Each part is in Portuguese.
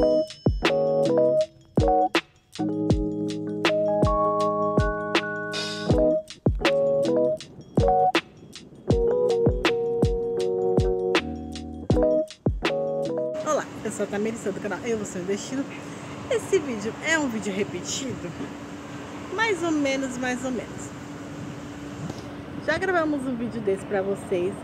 Olá, eu sou a Tamerissa do canal Eu Vou Ser Destino. Esse vídeo é um vídeo repetido, mais ou menos, mais ou menos. Já gravamos um vídeo desse pra vocês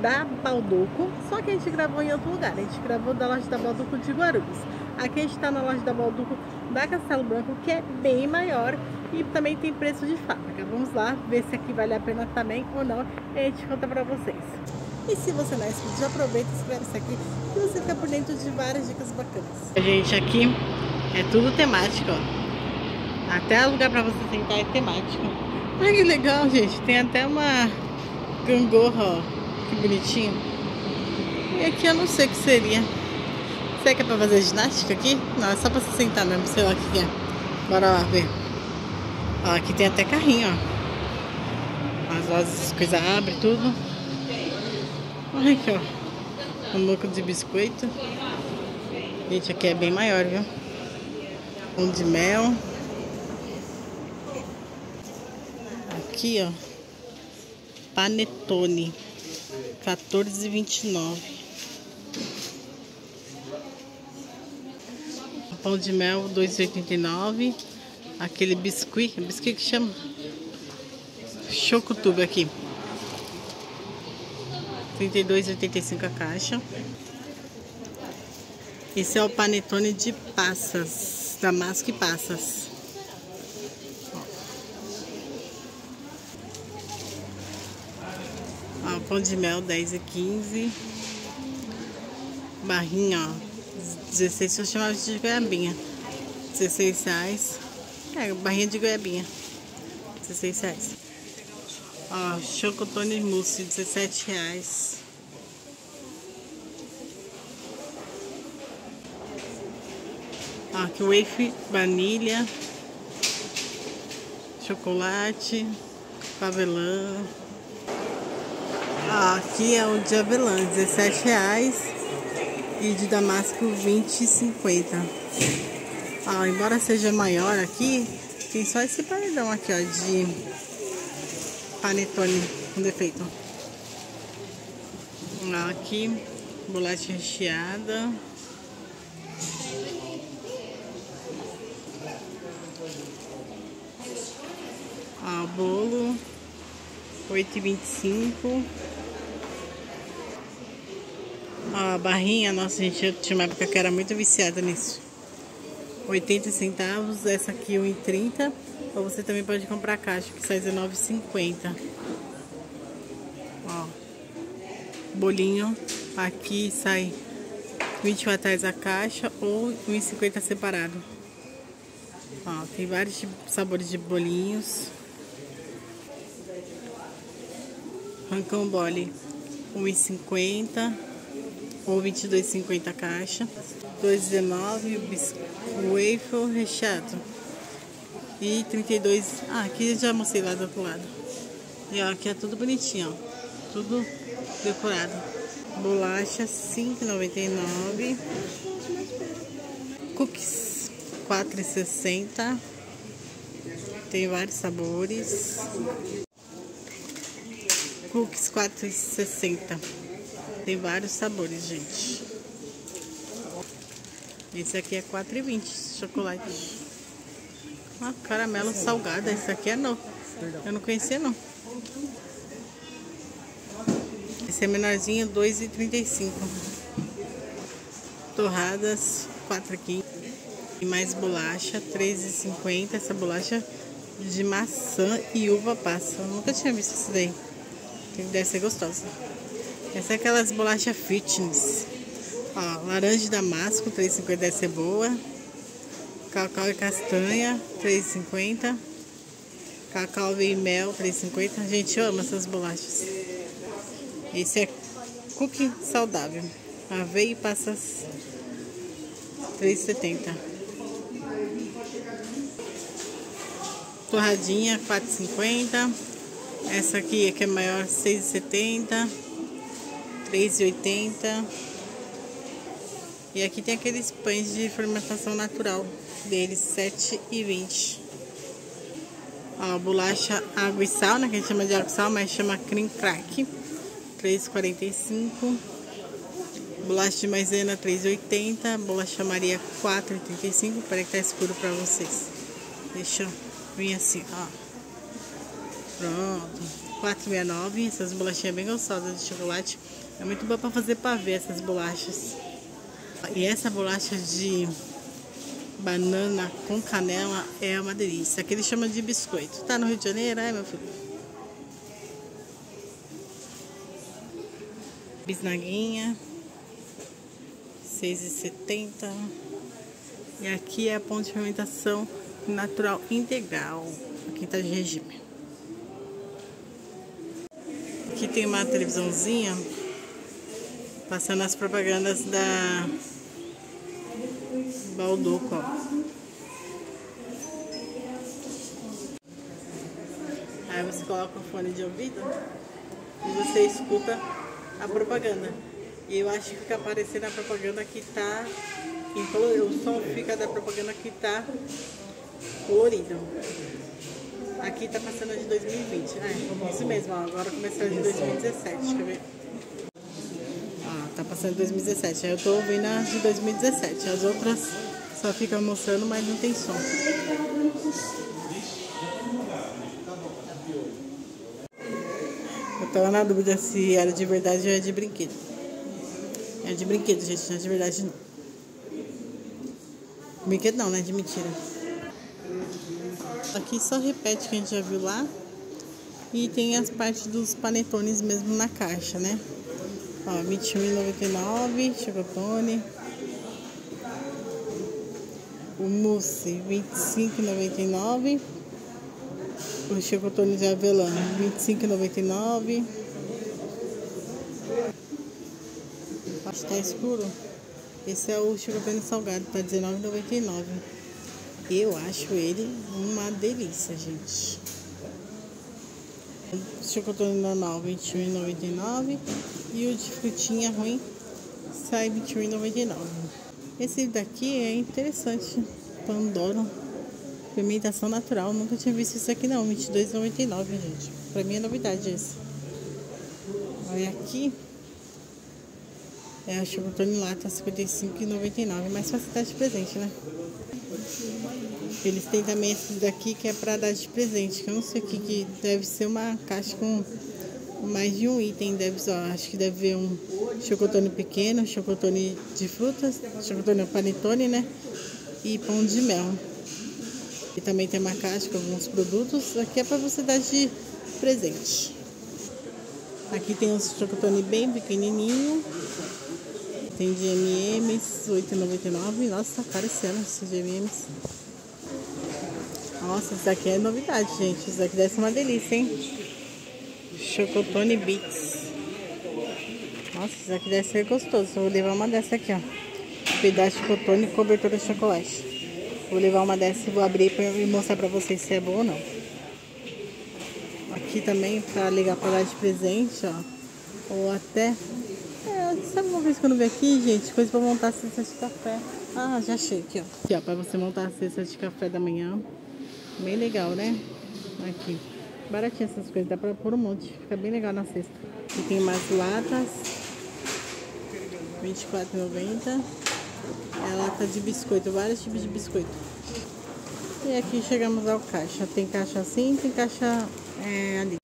da Balduco, só que a gente gravou em outro lugar. A gente gravou da loja da Balduco de Guarulhos. Aqui a gente tá na loja da Balduco da Castelo Branco, que é bem maior e também tem preço de fábrica. Vamos lá ver se aqui vale a pena também ou não e a gente conta pra vocês. E se você não é inscrito, já aproveita e se inscreve aqui que você fica por dentro de várias dicas bacanas. Gente, aqui é tudo temático, ó. Até lugar pra você sentar é temático. Olha que legal, gente. Tem até uma gangorra, ó. Que bonitinho. E aqui eu não sei o que seria. Será que é pra fazer ginástica aqui? Não, é só pra se sentar mesmo, sei lá o que é. Bora lá ver. Ó, aqui tem até carrinho, ó. As lojas, coisa abre, tudo. Olha aqui, ó. Um louco de biscoito. Gente, aqui é bem maior, viu? Um de mel. Aqui, ó. Panetone. 14,29. Pão de mel, 2,89. Aquele biscuit. Biscuit que chama? Chocotube aqui. 32,85 a caixa. Esse é o panetone de passas, damasco e passas. Pão de mel 10 e 15. Barrinha, ó, 16, eu chamava de goiabinha. 16 reais. É, barrinha de goiabinha. 16 reais. Ó, chocotone mousse, 17 reais. Ó, aqui wafer, vanilha, chocolate, pavelã. Ó, aqui é o de avelã, 17 reais. E de damasco, 20,50. Ó, embora seja maior aqui, tem só esse paredão aqui, ó, de panetone com defeito. Aqui, bolacha recheada. Ó, bolo, 8,25. A barrinha, nossa, gente, eu tinha uma época que era muito viciada nisso. 80 centavos, essa aqui 1,30. Ou você também pode comprar a caixa, que sai R$19,50. Ó. Bolinho. Aqui sai 20 reais a caixa ou 1,50 separado. Ó, tem vários sabores de bolinhos. Rancão Bole 1,50 ou 22,50 a caixa. 2,19 biscoito recheado. E 32. Ah, aqui já mostrei lá do outro lado. E ó, aqui é tudo bonitinho, ó. Tudo decorado. Bolacha 5,99. Cookies 4,60. Tem vários sabores. Cookies 4,60. Tem vários sabores, gente. Esse aqui é 4,20 chocolate. Ah, caramelo salgado. Esse aqui é novo. Eu não conhecia, não. Esse é menorzinho, 2,35. Torradas, 4,15. E mais bolacha, 3,50. Essa bolacha de maçã e uva passa. Eu nunca tinha visto isso daí. Deve ser gostosa. Essa é aquelas bolachas fitness. Ó, laranja damasco, 3,50 deve ser boa. Cacau e castanha, 3,50. Cacau e mel, 3,50. A gente ama essas bolachas. Esse é cookie saudável. Aveia e passas, 3,70. Torradinha, 4,50. Essa aqui, que é maior, 6,70. 3,80. E aqui tem aqueles pães de fermentação natural deles, 7,20. Ó, bolacha água e sal, né? Que a gente chama de água e sal, mas chama cream crack, 3,45. Bolacha de maisena, 3,80. Bolacha Maria, 4,35. Peraí que tá escuro pra vocês. Deixa eu vir assim, ó. Pronto. 4,69. Essas bolachinhas bem gostosas de chocolate. É muito boa pra fazer pavê essas bolachas. E essa bolacha de banana com canela é uma delícia. Aqui eles chamam de biscoito. Tá no Rio de Janeiro, é, meu filho? Bisnaguinha. 6,70. E aqui é a pão de fermentação natural integral. Aqui tá de regime. Aqui tem uma televisãozinha passando as propagandas da Balduco. Aí você coloca o fone de ouvido e você escuta a propaganda. E eu acho que fica aparecendo a propaganda que tá. O som fica da propaganda que tá colorido. Aqui tá passando de 2020. É, isso mesmo, ó, agora começou de 2017. Quer ver? Passando de 2017. Aí eu tô ouvindo a de 2017. As outras só ficam mostrando, mas não tem som. Eu tava na dúvida se era de verdade ou é de brinquedo. É de brinquedo, gente, não é de verdade não. Brinquedo não, né? De mentira. Aqui só repete que a gente já viu lá. E tem as partes dos panetones mesmo na caixa, né? Ó, R$21,99, chocotone. O mousse, R$25,99. O chocotone de avelã, R$25,99. Acho que tá escuro. Esse é o chocotone salgado, tá R$19,99. Eu acho ele uma delícia, gente. Chocotone normal, R$21,99. E o de frutinha ruim sai R$21,99. Esse daqui é interessante. Pandoro. Fermentação natural. Nunca tinha visto isso aqui não. R$22,99, gente. Pra mim é novidade esse. Olha aqui. É, a chocotone lata R$55,99. Mais facilidade de presente, né? Eles têm também esses daqui que é pra dar de presente. Que eu não sei o que, que deve ser uma caixa com mais de um item. Deve, ó, acho que deve ver um chocotone pequeno, chocotone de frutas, chocotone panetone, né? E pão de mel. E também tem uma caixa com alguns produtos. Aqui é para você dar de presente. Aqui tem um chocotone bem pequenininho. Tem de M&M's, 8,99. Nossa, tá esses de M&M's. Nossa, isso daqui é novidade, gente. Isso daqui deve ser uma delícia, hein? Chocotone Beats. Nossa, isso aqui deve ser gostoso. vou levar uma dessa aqui, ó. Pedaço de chocotone e cobertura de chocolate. Vou levar uma dessa e vou abrir e mostrar pra vocês se é boa ou não. Aqui também pra ligar pra dar de presente, ó. Ou até Sabe uma vez que eu não vi aqui, gente? Coisa pra montar a cesta de café. Ah, já achei aqui, ó. Aqui, ó, pra você montar a cesta de café da manhã. Bem legal, né? Aqui. Baratinho essas coisas, dá pra pôr um monte. Fica bem legal na cesta. Aqui tem mais latas. R$24,90. É lata de biscoito, vários tipos de biscoito. E aqui chegamos ao caixa. Tem caixa assim, tem caixa é, ali.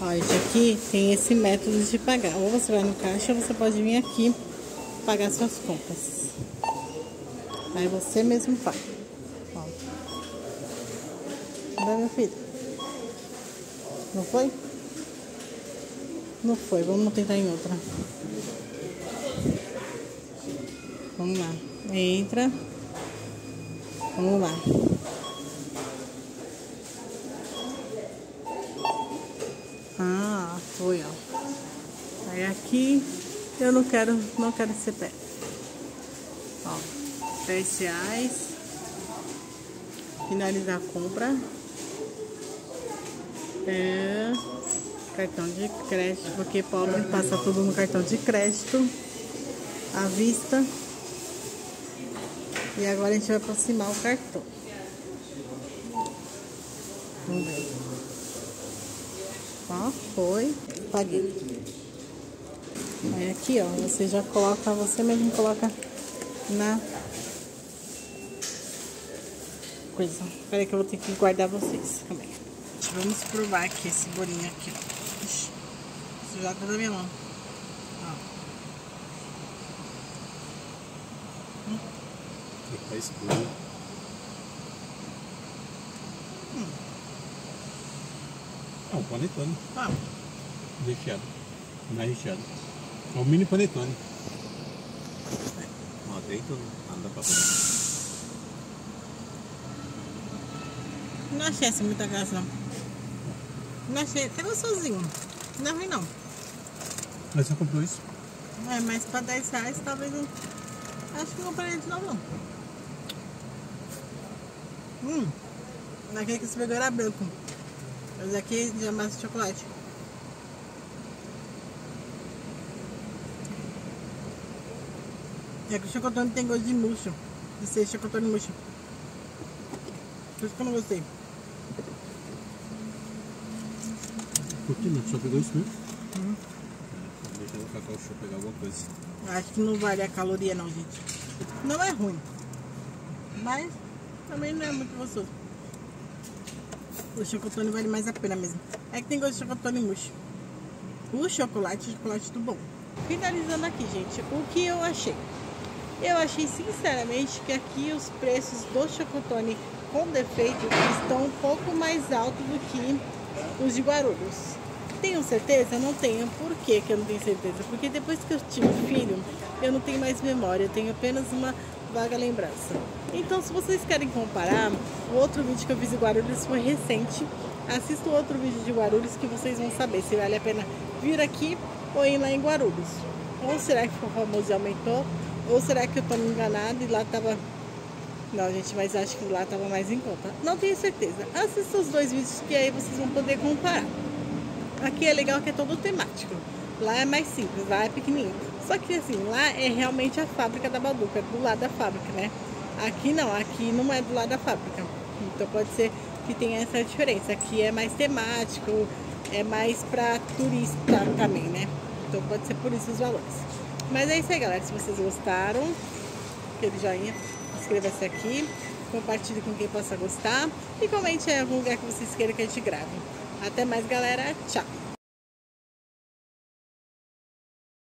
Ó, esse aqui tem esse método de pagar. Ou você vai no caixa, ou você pode vir aqui pagar suas compras. Aí você mesmo paga. Ó. Meu filho? Não foi? Não foi. Vamos tentar em outra. Vamos lá. Entra. Vamos lá. Foi, ó. Aí aqui eu não quero, não quero ser pé. Ó, 10 reais. Finalizar a compra. É cartão de crédito, porque pobre passa tudo no cartão de crédito. À vista. E agora a gente vai aproximar o cartão. Vamos ver. Ó, foi. Paguei. Aí aqui, ó, você já coloca, você mesmo coloca na coisa. Peraí que eu vou ter que guardar vocês. Calma aí. Vamos provar aqui esse bolinho aqui, ó. Ixi, já tá na minha mão. Hum. Tá escuro. Hum. É um panetone. Ah. Recheado. Não é recheado. É um mini panetone. Ó, dentro anda pra frente. Não achei assim muita graça, não. Não achei. É gostosinho. Não é ruim, não. Mas você comprou isso? É, mas pra 10 reais talvez não. Acho que não compraria de novo, não. Hum. Naquele que você pegou era branco. Mas aqui já é massa de chocolate. É que o chocotone tem gosto de murcho. De ser chocotone murcho. Por isso que eu não gostei. Que não? Só pegou isso mesmo? Uhum. Deixa no cacau show pegar alguma coisa. Acho que não vale a caloria não, gente. Não é ruim. Mas também não é muito gostoso. O chocotone vale mais a pena mesmo. É que tem gosto de chocotone murcho. O chocolate, chocolate do bom. Finalizando aqui, gente, o que eu achei? Eu achei sinceramente que aqui os preços do chocotone com defeito estão um pouco mais altos do que os de Guarulhos. Tenho certeza? Não tenho. Por que, que eu não tenho certeza? Porque depois que eu tive filho, eu não tenho mais memória, eu tenho apenas uma vaga lembrança. Então, se vocês querem comparar, o outro vídeo que eu fiz de Guarulhos foi recente. Assista o outro vídeo de Guarulhos que vocês vão saber se vale a pena vir aqui ou ir lá em Guarulhos. Ou será que ficou famoso aumentou? Ou será que eu estou me enganado e lá tava. Não, gente, mas acho que lá tava mais em conta. Não tenho certeza. Assista os dois vídeos que aí vocês vão poder comparar. Aqui é legal que é todo temático. Lá é mais simples, lá é pequenininho. Só que assim, lá é realmente a fábrica da Baduca, é do lado da fábrica, né? Aqui não, aqui não é do lado da fábrica. Então pode ser que tenha essa diferença. Aqui é mais temático, é mais pra turista também, né? Então pode ser por isso os valores. Mas é isso aí, galera. Se vocês gostaram, aquele joinha, inscreva-se aqui, compartilhe com quem possa gostar e comente em algum lugar que vocês queiram que a gente grave. Até mais, galera. Tchau!